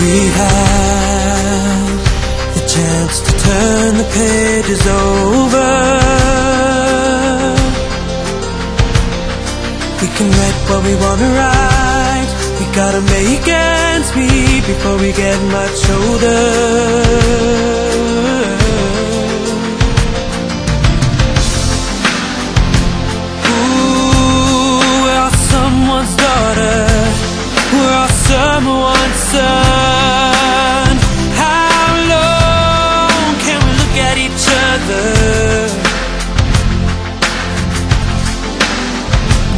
we have the chance to turn the pages over. We can write what we wanna write. We gotta make ends meet before we get much older. Each?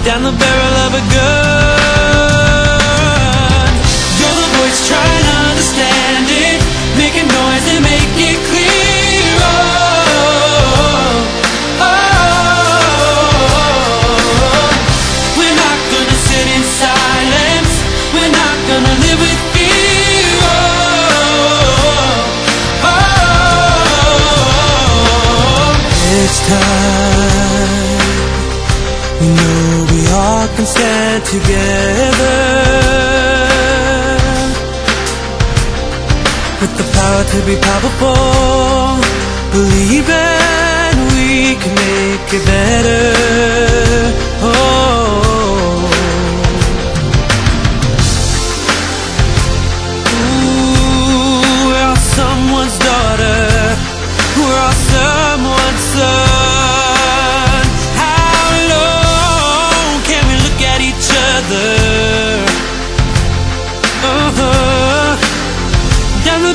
Down the barrel of a gun. You're the voice trying to understand it. Making noise and make it clear. Oh, oh. oh, oh. We're not gonna sit in silence. We're not gonna live with It's time. We know we all can stand together. With the power to be powerful, believing we can make it better.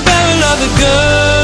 Uh-huh. Down the barrel of a gun.